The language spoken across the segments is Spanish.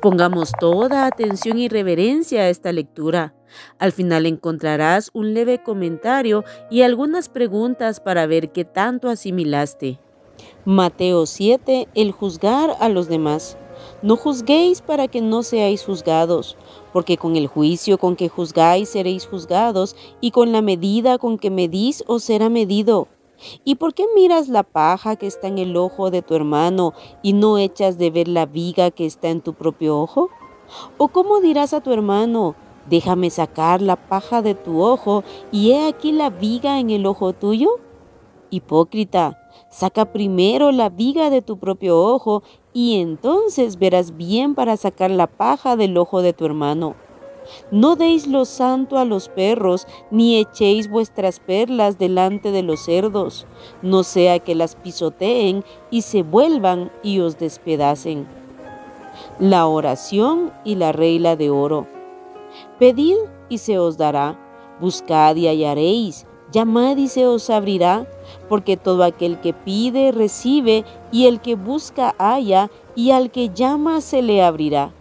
Pongamos toda atención y reverencia a esta lectura. Al final encontrarás un leve comentario y algunas preguntas para ver qué tanto asimilaste. Mateo 7. El juzgar a los demás. No juzguéis para que no seáis juzgados, porque con el juicio con que juzgáis seréis juzgados, y con la medida con que medís os será medido. ¿Y por qué miras la paja que está en el ojo de tu hermano y no echas de ver la viga que está en tu propio ojo? ¿O cómo dirás a tu hermano, déjame sacar la paja de tu ojo y he aquí la viga en el ojo tuyo? Hipócrita, saca primero la viga de tu propio ojo y entonces verás bien para sacar la paja del ojo de tu hermano. No deis lo santo a los perros, ni echéis vuestras perlas delante de los cerdos, no sea que las pisoteen y se vuelvan y os despedacen. La oración y la regla de oro. Pedid y se os dará, buscad y hallaréis, llamad y se os abrirá, porque todo aquel que pide recibe, y el que busca halla, y al que llama se le abrirá.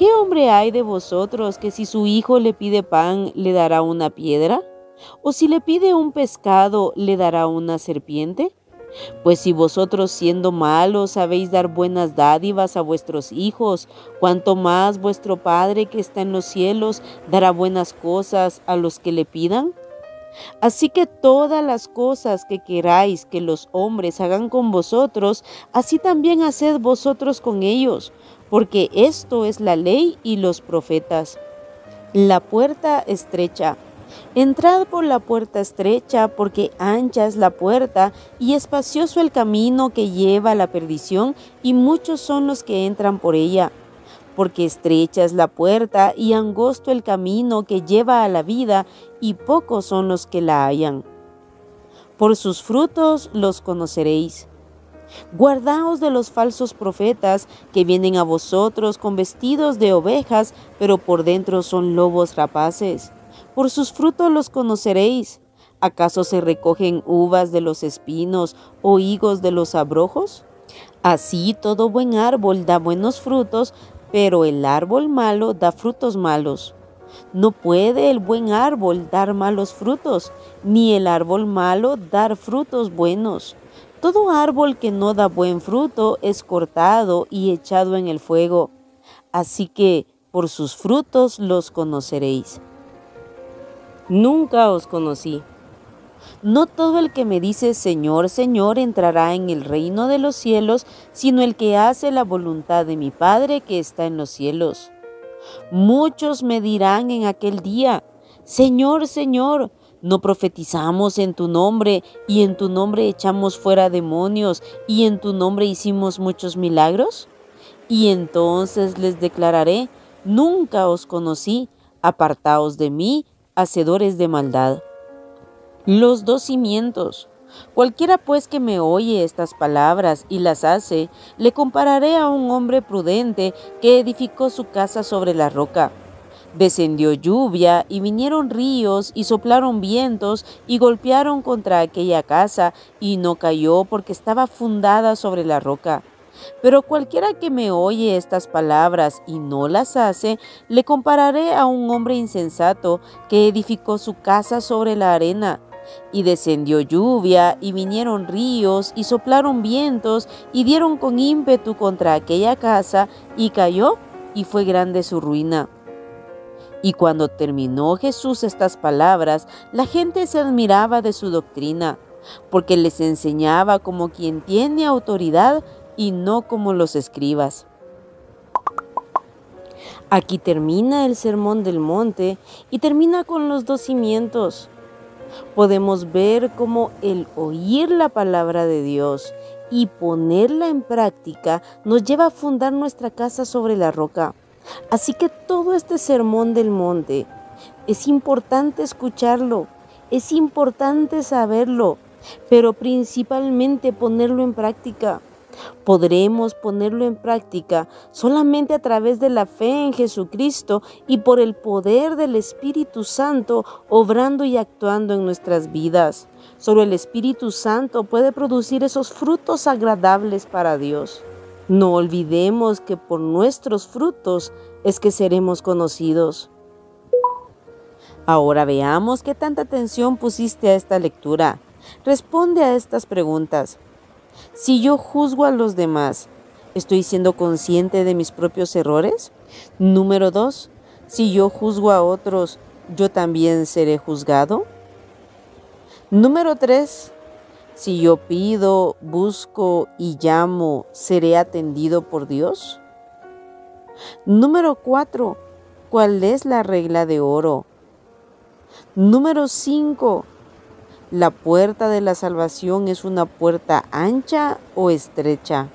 ¿Qué hombre hay de vosotros que si su hijo le pide pan le dará una piedra? ¿O si le pide un pescado le dará una serpiente? Pues si vosotros siendo malos sabéis dar buenas dádivas a vuestros hijos, cuanto más vuestro Padre que está en los cielos dará buenas cosas a los que le pidan. Así que todas las cosas que queráis que los hombres hagan con vosotros, así también haced vosotros con ellos, porque esto es la ley y los profetas. La puerta estrecha. Entrad por la puerta estrecha, porque ancha es la puerta y espacioso el camino que lleva a la perdición, y muchos son los que entran por ella. Porque estrecha es la puerta y angosto el camino que lleva a la vida, y pocos son los que la hallan. Por sus frutos los conoceréis. Guardaos de los falsos profetas que vienen a vosotros con vestidos de ovejas, pero por dentro son lobos rapaces. Por sus frutos los conoceréis. ¿Acaso se recogen uvas de los espinos o higos de los abrojos? Así todo buen árbol da buenos frutos, pero el árbol malo da frutos malos. No puede el buen árbol dar malos frutos, ni el árbol malo dar frutos buenos. Todo árbol que no da buen fruto es cortado y echado en el fuego. Así que por sus frutos los conoceréis. Nunca os conocí. No todo el que me dice Señor, Señor entrará en el reino de los cielos, sino el que hace la voluntad de mi Padre que está en los cielos. Muchos me dirán en aquel día, Señor, Señor, no profetizamos en tu nombre y en tu nombre echamos fuera demonios y en tu nombre hicimos muchos milagros. Y entonces les declararé, nunca os conocí, apartaos de mí, hacedores de maldad. Los dos cimientos. Cualquiera pues que me oye estas palabras y las hace, le compararé a un hombre prudente que edificó su casa sobre la roca. Descendió lluvia y vinieron ríos y soplaron vientos y golpearon contra aquella casa y no cayó porque estaba fundada sobre la roca. Pero cualquiera que me oye estas palabras y no las hace, le compararé a un hombre insensato que edificó su casa sobre la arena. Y descendió lluvia, y vinieron ríos, y soplaron vientos, y dieron con ímpetu contra aquella casa, y cayó, y fue grande su ruina. Y cuando terminó Jesús estas palabras, la gente se admiraba de su doctrina, porque les enseñaba como quien tiene autoridad y no como los escribas. Aquí termina el sermón del monte y termina con los dos cimientos. Podemos ver cómo el oír la palabra de Dios y ponerla en práctica nos lleva a fundar nuestra casa sobre la roca. Así que todo este sermón del monte es importante escucharlo, es importante saberlo, pero principalmente ponerlo en práctica. Podremos ponerlo en práctica solamente a través de la fe en Jesucristo y por el poder del Espíritu Santo obrando y actuando en nuestras vidas. Solo el Espíritu Santo puede producir esos frutos agradables para Dios. No olvidemos que por nuestros frutos es que seremos conocidos. Ahora veamos qué tanta atención pusiste a esta lectura. Responde a estas preguntas. Si yo juzgo a los demás, ¿estoy siendo consciente de mis propios errores? Número dos, si yo juzgo a otros, ¿yo también seré juzgado? Número tres, si yo pido, busco y llamo, ¿seré atendido por Dios? Número cuatro, ¿cuál es la regla de oro? Número cinco, ¿la puerta de la salvación es una puerta ancha o estrecha?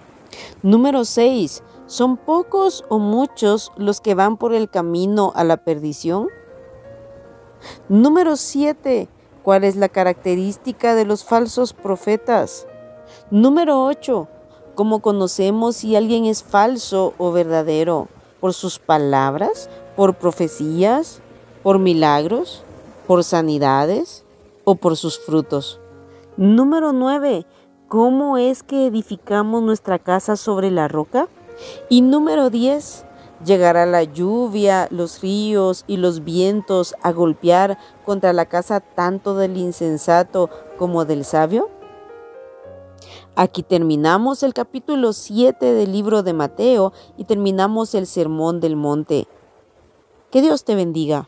Número seis, ¿son pocos o muchos los que van por el camino a la perdición? Número siete, ¿Cuál es la característica de los falsos profetas? Número 8. ¿Cómo conocemos si alguien es falso o verdadero? ¿Por sus palabras? ¿Por profecías? ¿Por milagros? ¿Por sanidades? ¿O por sus frutos? Número 9. ¿Cómo es que edificamos nuestra casa sobre la roca? Y número 10. Llegará la lluvia, los ríos y los vientos a golpear contra la casa tanto del insensato como del sabio? Aquí terminamos el capítulo 7 del libro de Mateo y terminamos el Sermón del Monte. Que Dios te bendiga.